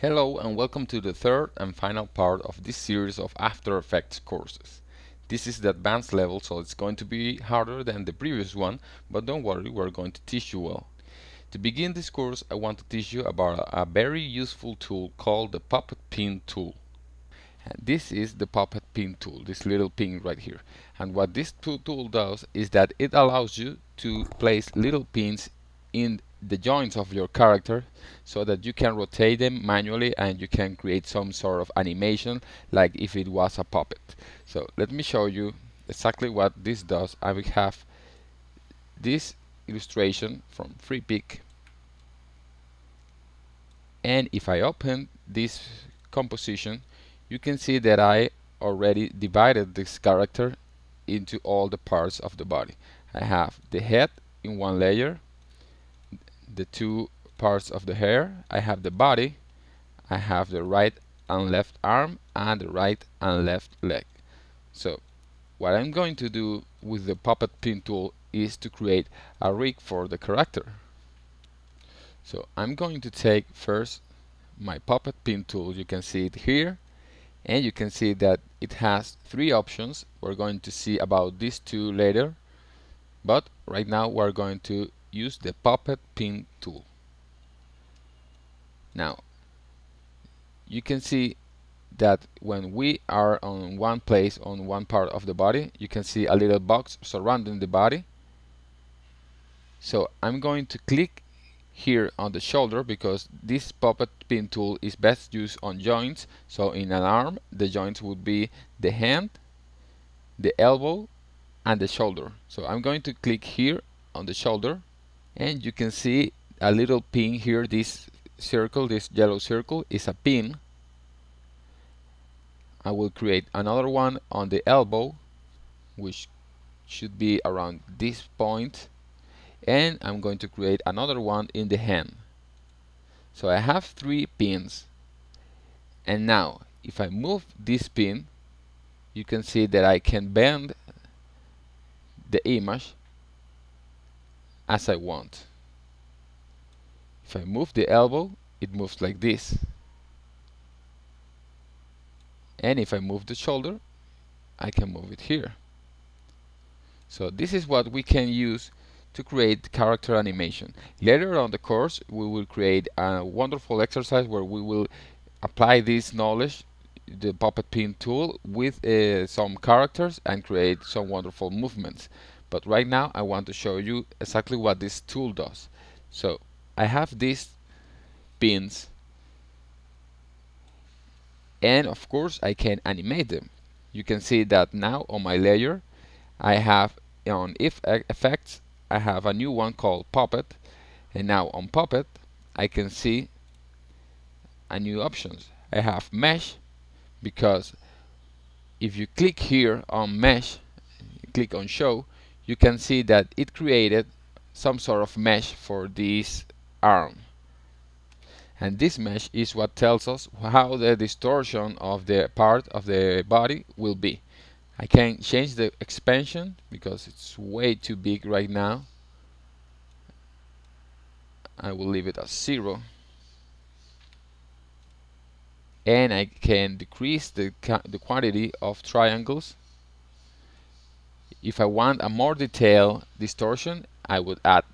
Hello and welcome to the third and final part of this series of After Effects courses. This is the advanced level so it's going to be harder than the previous one but don't worry we're going to teach you well. To begin this course I want to teach you about a, very useful tool called the Puppet Pin tool. And this is the Puppet Pin tool, this little pin right here. And what this tool does is that it allows you to place little pins in the joints of your character so that you can rotate them manually and you can create some sort of animation like if it was a puppet. So let me show you exactly what this does I will have this illustration from Freepik and if I open this composition you can see that I already divided this character into all the parts of the body. I have the head in one layer the two parts of the hair. I have the body I have the right and left arm and the right and left leg. So what I'm going to do with the puppet pin tool is to create a rig for the character. So I'm going to take first my puppet pin tool. You can see it here and you can see that it has three options. We're going to see about these two later but right now we're going to use the puppet pin tool. Now you can see that when we are on one place on one part of the body you can see a little box surrounding the body. So I'm going to click here on the shoulder because this puppet pin tool is best used on joints. So in an arm the joints would be the hand the elbow and the shoulder. So I'm going to click here on the shoulder and you can see a little pin here. This circle this yellow circle is a pin. I will create another one on the elbow which should be around this point. And I'm going to create another one in the hand so I have three pins. And now if I move this pin you can see that I can bend the image as I want. If I move the elbow, it moves like this. And if I move the shoulder, I can move it here. So this is what we can use to create character animation. Later on the course, we will create a wonderful exercise where we will apply this knowledge, the puppet pin tool, with uh, some characters and create some wonderful movements but right now I want to show you exactly what this tool does. So I have these pins. And of course I can animate them. You can see that now on my layer I have on if effects I have a new one called puppet. And now on puppet I can see a new options. I have mesh because if you click here on mesh click on show you can see that it created some sort of mesh for this arm. And this mesh is what tells us how the distortion of the part of the body will be. I can change the expansion because it's way too big right now. I will leave it as zero. And I can decrease the, the quantity of triangles if I want a more detailed distortion I would add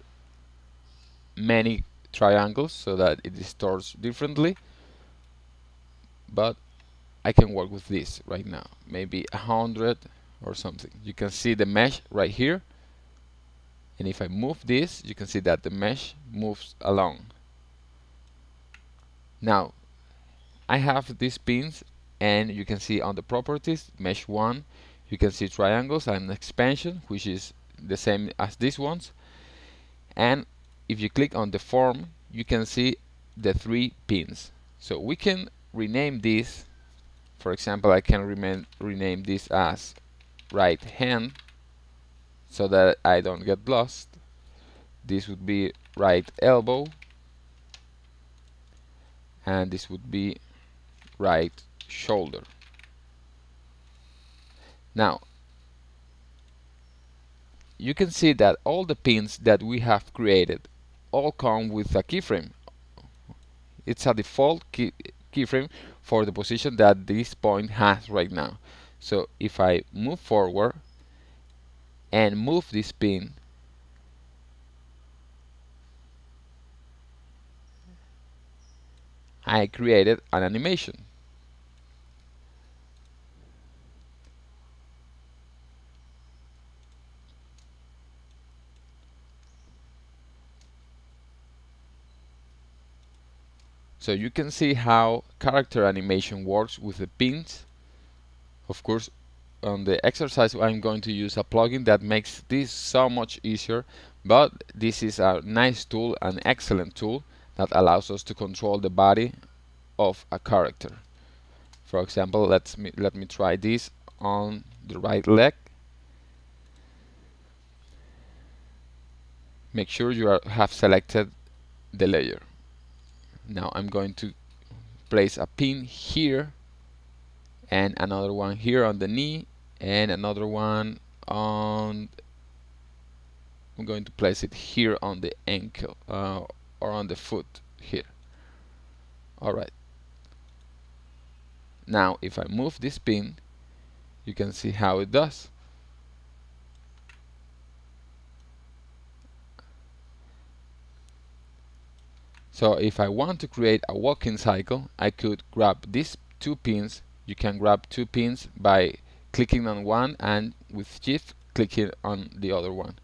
many triangles so that it distorts differently. But I can work with this right now maybe a hundred or something. You can see the mesh right here. And if I move this you can see that the mesh moves along. Now I have these pins and you can see on the properties mesh 1 you can see triangles and expansion which is the same as these ones. And if you click on Deform you can see the three pins. So we can rename this. For example I can remain, rename this as right hand so that I don't get lost. This would be right elbow. And this would be right shoulder now, you can see that all the pins that we have created all come with a keyframe. It's a default key, keyframe for the position that this point has right now. So if I move forward and move this pin I created an animation. So you can see how character animation works with the pins. Of course, on the exercise I'm going to use a plugin that makes this so much easier, but this is a nice tool, an excellent tool that allows us to control the body of a character. For example, let's me, let me try this on the right leg. Make sure you are, have selected the layer. Now I'm going to place a pin here and another one here on the knee and another one on I'm going to place it here on the ankle uh, or on the foot here. Alright now if I move this pin you can see how it does so if I want to create a walking cycle I could grab these two pins. You can grab two pins by clicking on one and with shift clicking on the other one.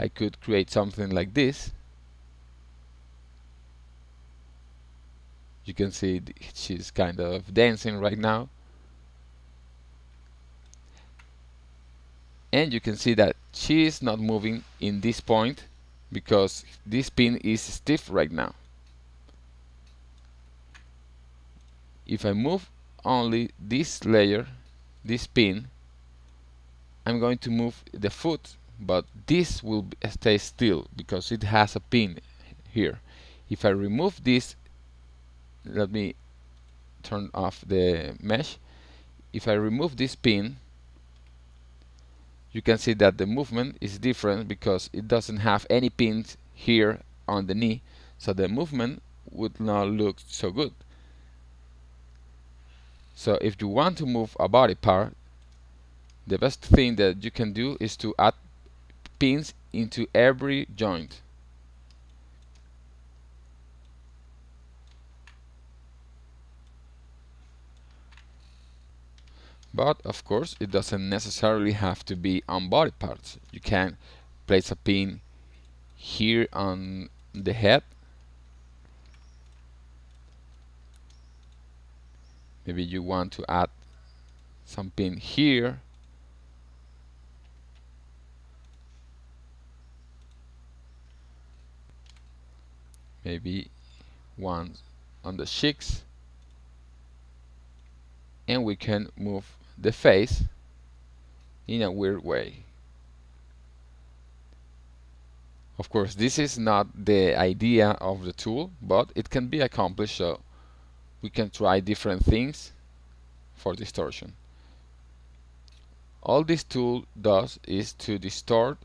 I could create something like this. You can see she's kind of dancing right now. And you can see that she is not moving in this point because this pin is stiff right now if I move only this layer this pin I'm going to move the foot but this will stay still because it has a pin here. If I remove this let me turn off the mesh. If I remove this pin you can see that the movement is different because it doesn't have any pins here on the knee. So the movement would not look so good so if you want to move a body part the best thing that you can do is to add pins into every joint. But of course it doesn't necessarily have to be on body parts. You can place a pin here on the head maybe you want to add some pin here maybe one on the cheeks and we can move the face in a weird way. Of course, this is not the idea of the tool, but it can be accomplished so we can try different things for distortion. All this tool does is to distort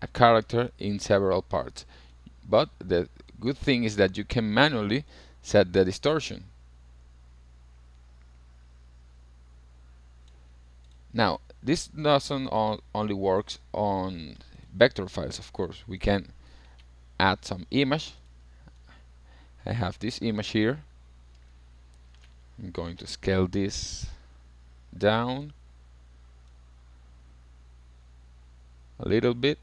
a character in several parts. But the good thing is that you can manually set the distortion. Now, this doesn't only works on vector files, of course. We can add some image. I have this image here. I'm going to scale this down a little bit.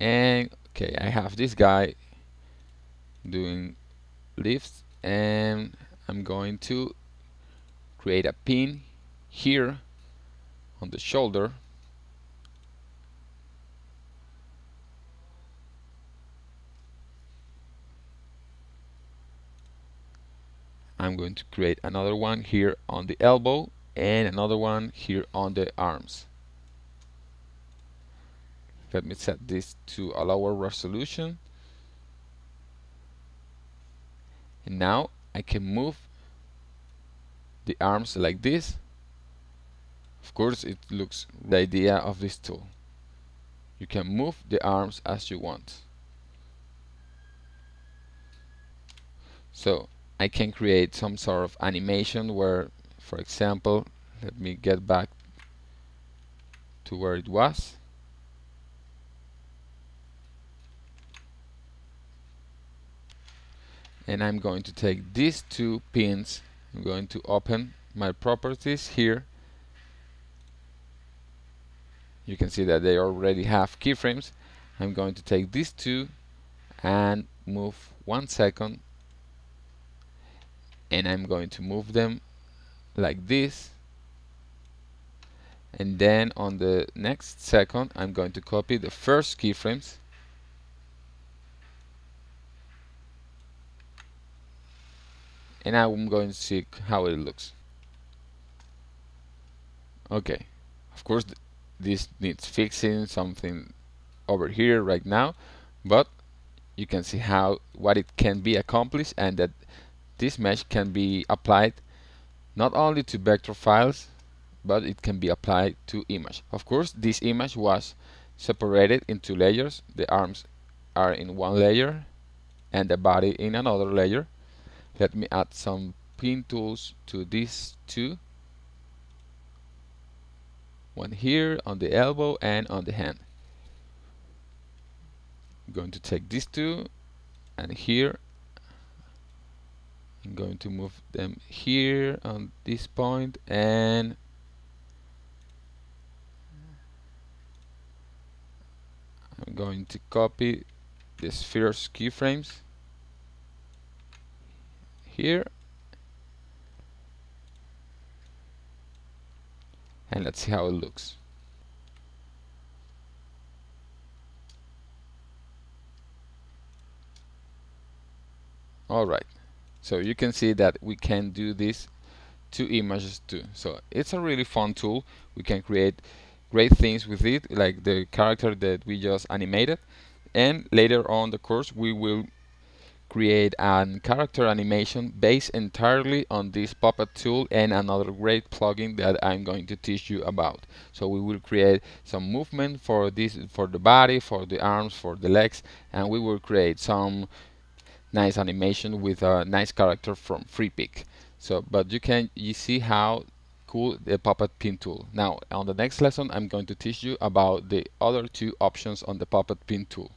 And okay I have this guy doing lifts and I'm going to create a pin here on the shoulder I'm going to create another one here on the elbow and another one here on the arms. Let me set this to a lower resolution. And now I can move the arms like this. Of course it looks the idea of this tool. You can move the arms as you want. So I can create some sort of animation where for example let me get back to where it was. And I'm going to take these two pins. I'm going to open my properties here. You can see that they already have keyframes. I'm going to take these two and move one second and I'm going to move them like this. And then on the next second I'm going to copy the first keyframes. And I'm going to see how it looks. Okay of course th this needs fixing something over here right now but you can see how what it can be accomplished and that this mesh can be applied not only to vector files but it can be applied to image. Of course this image was separated into layers. The arms are in one layer and the body in another layer. Let me add some pin tools to these two one here on the elbow and on the hand. I'm going to take these two and here I'm going to move them here on this point and I'm going to copy the sphere's keyframes here. And let's see how it looks. Alright so you can see that we can do this to images too. So it's a really fun tool. We can create great things with it like the character that we just animated. And later on the course we will create a character animation based entirely on this puppet tool and another great plugin that I'm going to teach you about. So we will create some movement for this for the body for the arms for the legs and we will create some nice animation with a nice character from Freepik so but you can you see how cool the puppet pin tool. Now on the next lesson I'm going to teach you about the other two options on the puppet pin tool